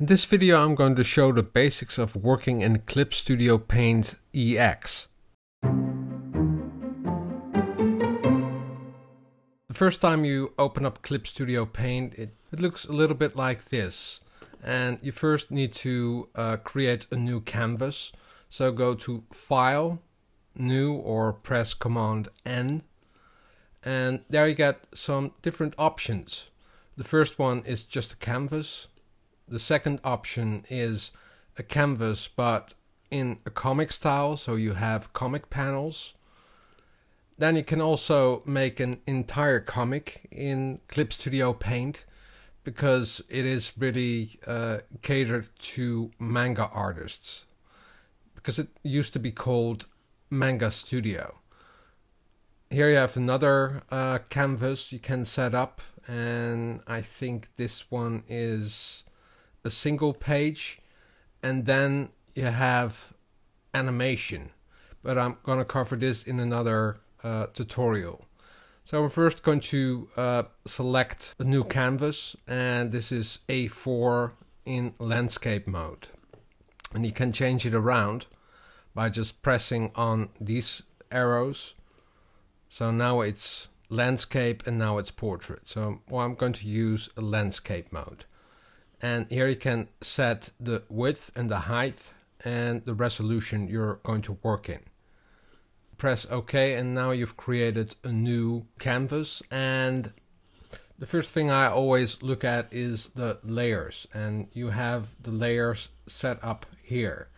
In this video I'm going to show the basics of working in Clip Studio Paint EX. The first time you open up Clip Studio Paint it, it looks a little bit like this and you first need to uh, create a new canvas. So go to File, New or press Command N and there you get some different options. The first one is just a canvas the second option is a canvas but in a comic style, so you have comic panels. Then you can also make an entire comic in Clip Studio Paint because it is really uh, catered to manga artists. Because it used to be called Manga Studio. Here you have another uh, canvas you can set up and I think this one is a single page and then you have animation. But I'm gonna cover this in another uh, tutorial. So I'm first going to uh, select a new canvas and this is A4 in landscape mode. And you can change it around by just pressing on these arrows. So now it's landscape and now it's portrait. So well, I'm going to use a landscape mode and here you can set the width and the height and the resolution you're going to work in. Press OK and now you've created a new canvas and the first thing I always look at is the layers and you have the layers set up here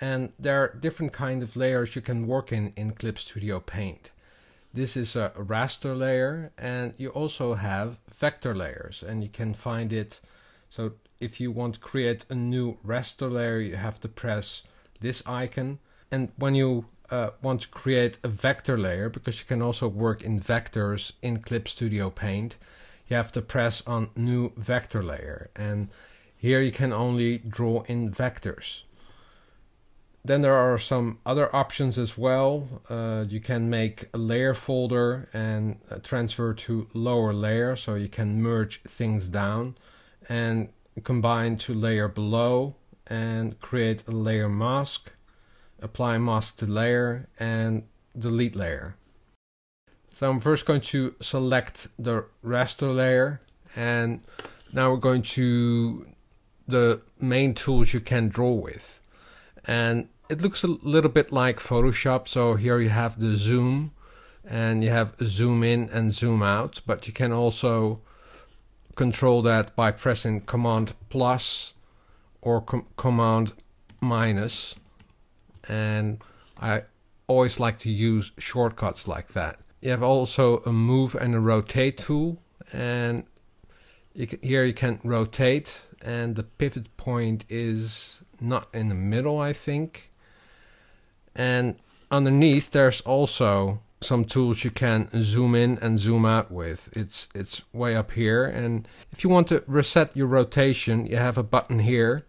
and there are different kind of layers you can work in in Clip Studio Paint. This is a raster layer and you also have vector layers and you can find it so if you want to create a new raster layer, you have to press this icon. And when you uh, want to create a vector layer, because you can also work in vectors in Clip Studio Paint, you have to press on new vector layer. And here you can only draw in vectors. Then there are some other options as well. Uh, you can make a layer folder and uh, transfer to lower layer so you can merge things down and combine to layer below and create a layer mask, apply mask to layer and delete layer. So I'm first going to select the raster layer and now we're going to the main tools you can draw with. And it looks a little bit like Photoshop. So here you have the zoom and you have zoom in and zoom out, but you can also control that by pressing command plus or com command minus. And I always like to use shortcuts like that. You have also a move and a rotate tool. And you can, here you can rotate. And the pivot point is not in the middle I think. And underneath there's also some tools you can zoom in and zoom out with. It's it's way up here and if you want to reset your rotation you have a button here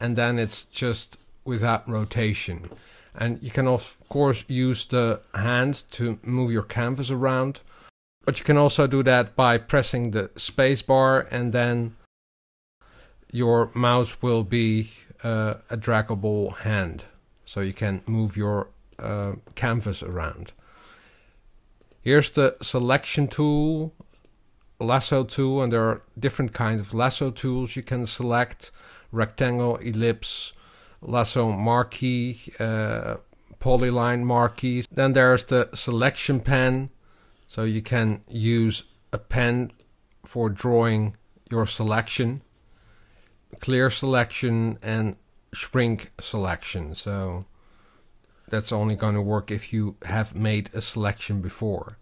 and then it's just without rotation. And you can of course use the hand to move your canvas around but you can also do that by pressing the spacebar and then your mouse will be uh, a draggable hand so you can move your uh, canvas around. Here's the selection tool, lasso tool, and there are different kinds of lasso tools you can select. Rectangle, ellipse, lasso marquee, uh, polyline marquees. Then there's the selection pen, so you can use a pen for drawing your selection. Clear selection and shrink selection. So that's only going to work if you have made a selection before.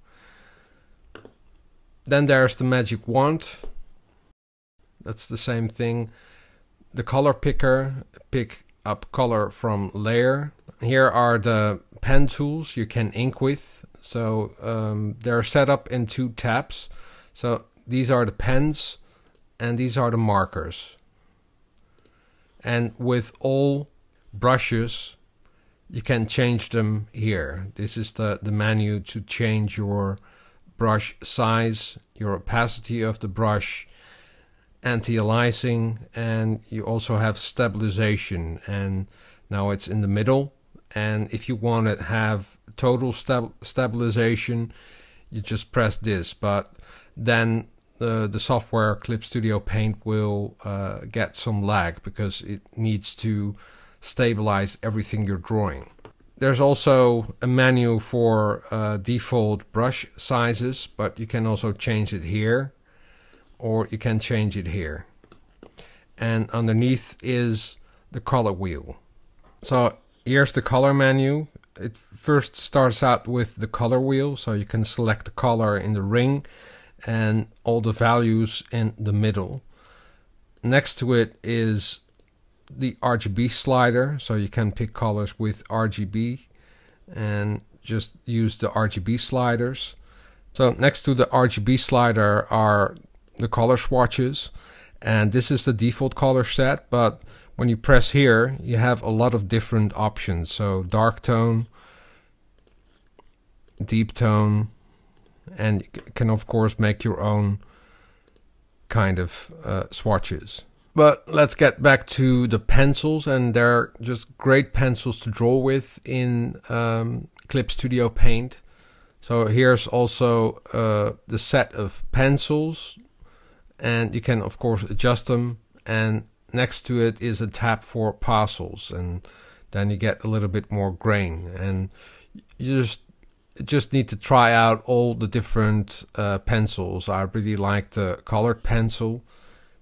Then there's the magic wand. That's the same thing. The color picker, pick up color from layer. Here are the pen tools you can ink with. So um, they're set up in two tabs. So these are the pens and these are the markers. And with all brushes, you can change them here. This is the, the menu to change your brush size, your opacity of the brush, anti-aliasing and you also have stabilization. And now it's in the middle. And if you want to have total stab stabilization you just press this. But then the, the software Clip Studio Paint will uh, get some lag because it needs to stabilize everything you're drawing. There's also a menu for uh, default brush sizes, but you can also change it here or you can change it here. And underneath is the color wheel. So here's the color menu. It first starts out with the color wheel, so you can select the color in the ring and all the values in the middle. Next to it is the RGB slider, so you can pick colors with RGB and just use the RGB sliders. So next to the RGB slider are the color swatches and this is the default color set but when you press here you have a lot of different options so dark tone deep tone and you can of course make your own kind of uh, swatches. But let's get back to the pencils and they're just great pencils to draw with in um, Clip Studio Paint. So here's also uh, the set of pencils and you can of course adjust them and next to it is a tab for pastels and then you get a little bit more grain and you just just need to try out all the different uh, pencils. I really like the colored pencil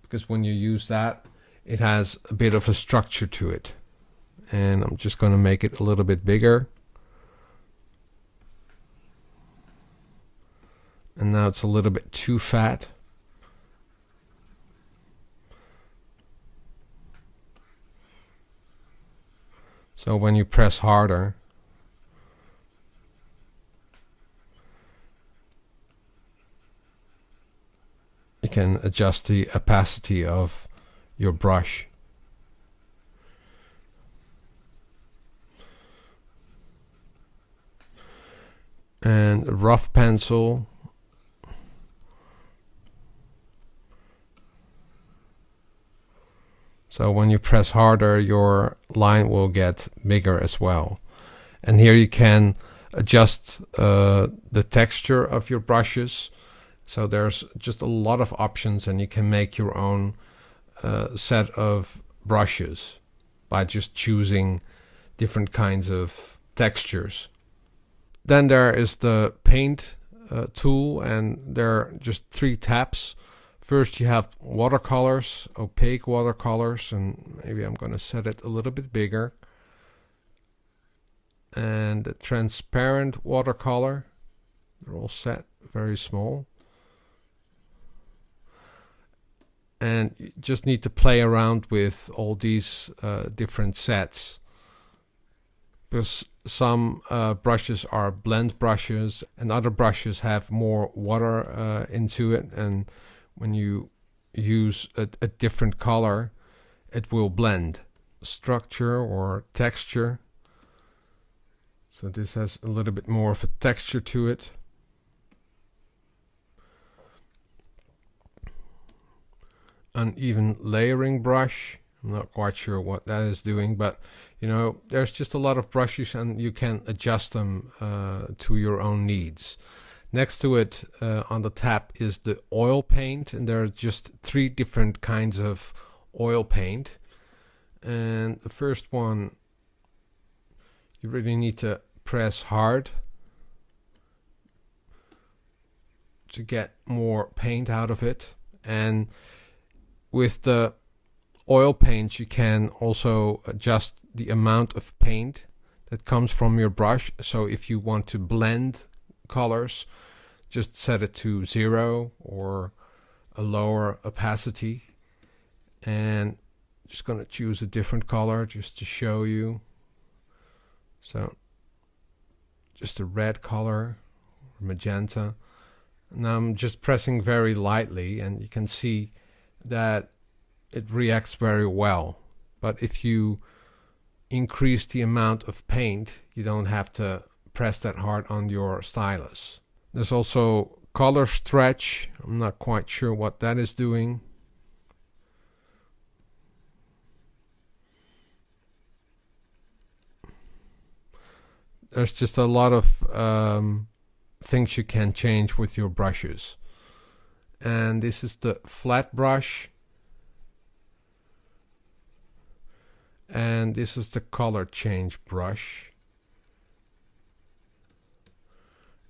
because when you use that, it has a bit of a structure to it. And I'm just going to make it a little bit bigger. And now it's a little bit too fat. So when you press harder, you can adjust the opacity of your brush. And rough pencil So when you press harder, your line will get bigger as well. And here you can adjust uh, the texture of your brushes. So there's just a lot of options and you can make your own uh, set of brushes by just choosing different kinds of textures. Then there is the paint uh, tool and there are just three tabs. First you have watercolors, opaque watercolors and maybe I'm going to set it a little bit bigger. And transparent watercolor, they're all set very small. And you just need to play around with all these uh, different sets. Because some uh, brushes are blend brushes and other brushes have more water uh, into it. And when you use a, a different color it will blend structure or texture. So this has a little bit more of a texture to it uneven layering brush. I'm not quite sure what that is doing, but you know, there's just a lot of brushes and you can adjust them uh, to your own needs. Next to it uh, on the tab is the oil paint and there are just three different kinds of oil paint. And the first one, you really need to press hard to get more paint out of it. And with the oil paint, you can also adjust the amount of paint that comes from your brush. So if you want to blend colors, just set it to zero or a lower opacity. And just going to choose a different color just to show you. So just a red color, magenta. Now I'm just pressing very lightly and you can see that it reacts very well. But if you increase the amount of paint, you don't have to press that hard on your stylus. There's also color stretch. I'm not quite sure what that is doing. There's just a lot of um, things you can change with your brushes. And this is the flat brush. And this is the color change brush.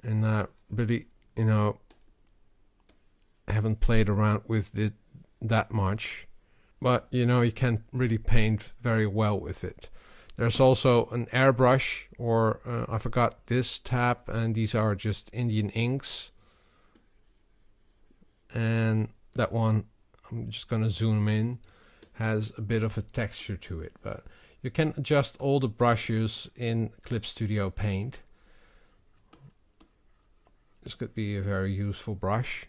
And I really, you know, haven't played around with it that much. But, you know, you can't really paint very well with it. There's also an airbrush, or uh, I forgot this tab, and these are just Indian inks. And that one, I'm just going to zoom in, has a bit of a texture to it. But you can adjust all the brushes in Clip Studio Paint. This could be a very useful brush.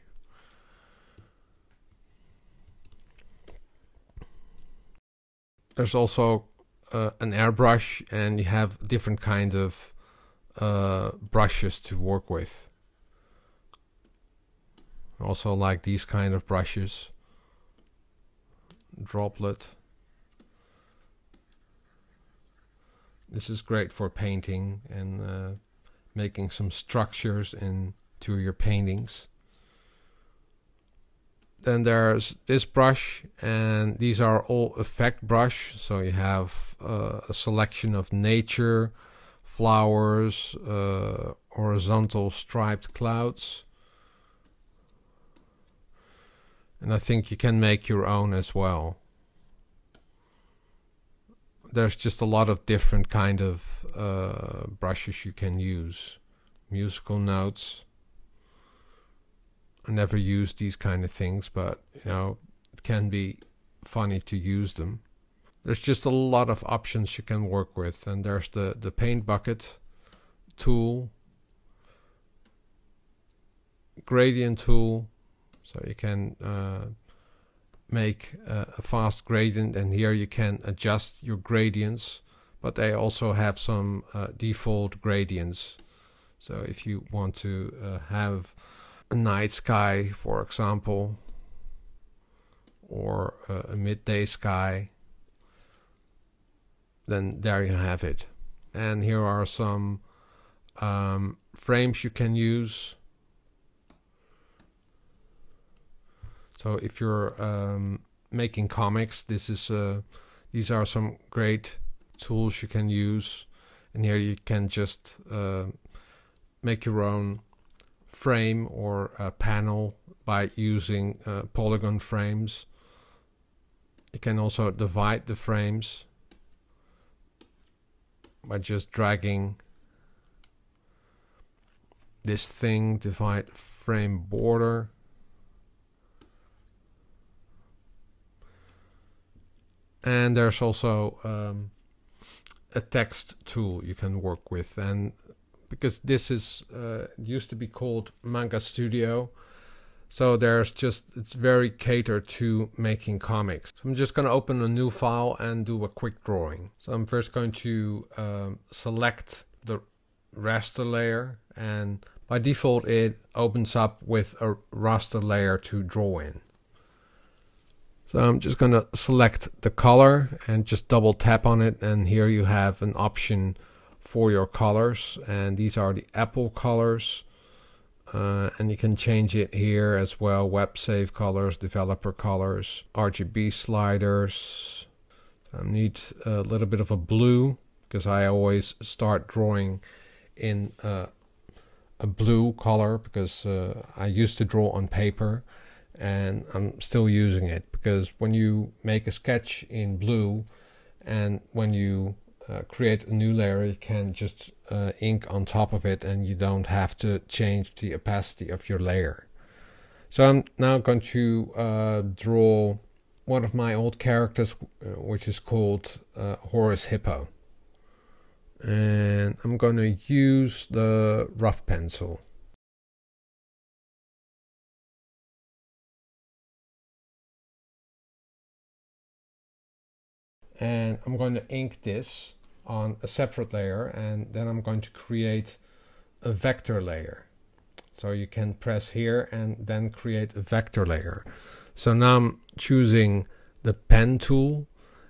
There's also uh, an airbrush and you have different kinds of uh, brushes to work with. Also like these kind of brushes. Droplet. This is great for painting and uh, making some structures into your paintings. Then there's this brush and these are all effect brush. So you have uh, a selection of nature, flowers, uh, horizontal striped clouds. And I think you can make your own as well. There's just a lot of different kind of uh, brushes you can use. Musical notes. I never use these kind of things, but you know, it can be funny to use them. There's just a lot of options you can work with, and there's the the paint bucket tool, gradient tool, so you can uh, make a, a fast gradient, and here you can adjust your gradients, but they also have some uh, default gradients. So if you want to uh, have a night sky, for example, or a, midday sky, then there you have it. And here are some um, frames you can use. So if you're um, making comics, this is uh, these are some great tools you can use. And here you can just uh, make your own frame or panel by using uh, polygon frames. You can also divide the frames by just dragging this thing, divide frame border. And there's also um, a text tool you can work with and because this is uh, used to be called Manga Studio. So there's just, it's very catered to making comics. So I'm just going to open a new file and do a quick drawing. So I'm first going to um, select the raster layer and by default it opens up with a raster layer to draw in. So I'm just going to select the color and just double tap on it and here you have an option for your colors and these are the Apple colors. Uh, and you can change it here as well web safe colors developer colors RGB sliders. I need a little bit of a blue because I always start drawing in uh, a blue color because uh, I used to draw on paper and I'm still using it because when you make a sketch in blue and when you uh, create a new layer, you can just uh, ink on top of it and you don't have to change the opacity of your layer. So I'm now going to uh, draw one of my old characters, uh, which is called uh, Horace Hippo. And I'm going to use the rough pencil. And I'm going to ink this on a separate layer and then I'm going to create a vector layer. So you can press here and then create a vector layer. So now I'm choosing the pen tool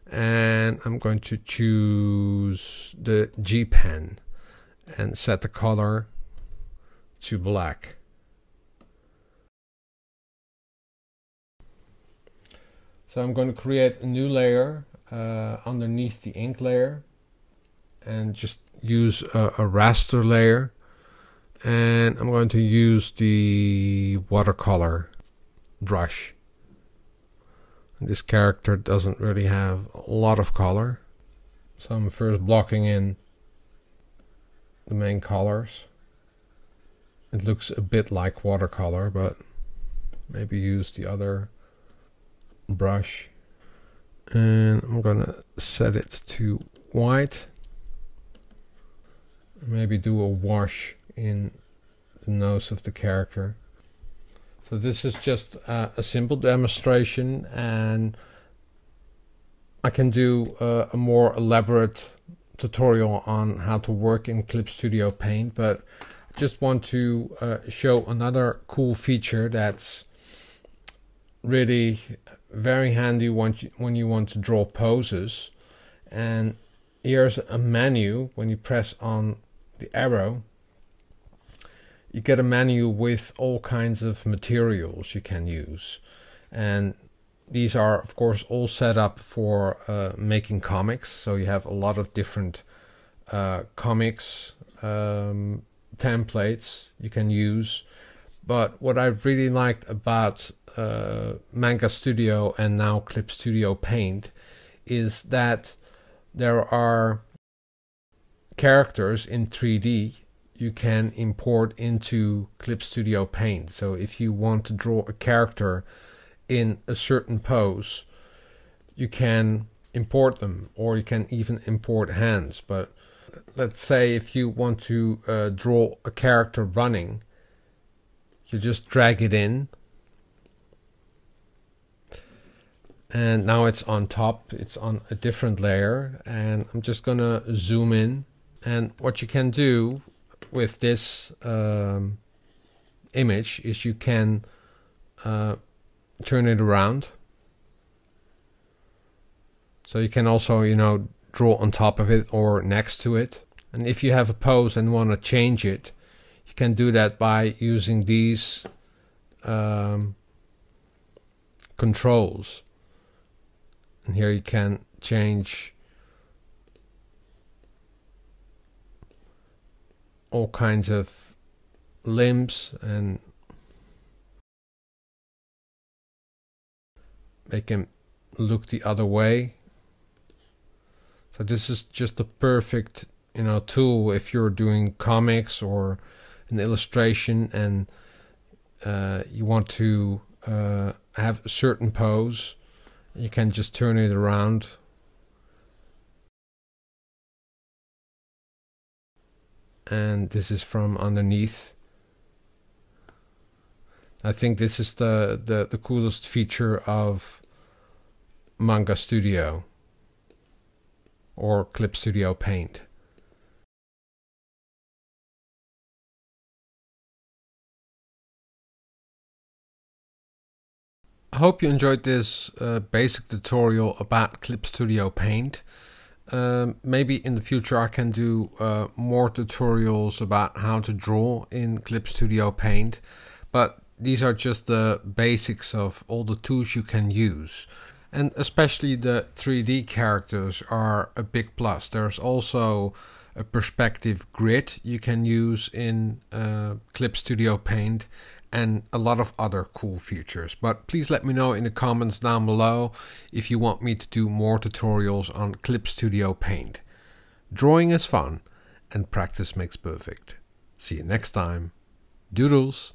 and I'm going to choose the G pen and set the color to black. So I'm going to create a new layer uh, underneath the ink layer and just use a, a raster layer and I'm going to use the watercolor brush. This character doesn't really have a lot of color so I'm first blocking in the main colors. It looks a bit like watercolor but maybe use the other brush and I'm gonna set it to white. Maybe do a wash in the nose of the character. So this is just a simple demonstration and I can do a more elaborate tutorial on how to work in Clip Studio Paint but I just want to uh, show another cool feature that's really very handy when you, when you want to draw poses. And here's a menu. When you press on the arrow you get a menu with all kinds of materials you can use. And these are of course all set up for uh, making comics. So you have a lot of different uh, comics um, templates you can use but what I really liked about uh, Manga Studio and now Clip Studio Paint is that there are characters in 3D you can import into Clip Studio Paint. So if you want to draw a character in a certain pose, you can import them or you can even import hands. But let's say if you want to uh, draw a character running, you just drag it in. And now it's on top. It's on a different layer. And I'm just gonna zoom in. And what you can do with this um, image is you can uh, turn it around. So you can also you know draw on top of it or next to it. And if you have a pose and want to change it can do that by using these um, controls. And here you can change all kinds of limbs and make them look the other way. So this is just a perfect you know tool if you're doing comics or an illustration and uh, you want to uh, have a certain pose you can just turn it around and this is from underneath I think this is the, the, the coolest feature of Manga Studio or Clip Studio Paint. Hope you enjoyed this uh, basic tutorial about Clip Studio Paint. Um, maybe in the future I can do uh, more tutorials about how to draw in Clip Studio Paint, but these are just the basics of all the tools you can use. And especially the 3D characters are a big plus. There's also a perspective grid you can use in uh, Clip Studio Paint and a lot of other cool features. But please let me know in the comments down below if you want me to do more tutorials on Clip Studio Paint. Drawing is fun and practice makes perfect. See you next time. Doodles!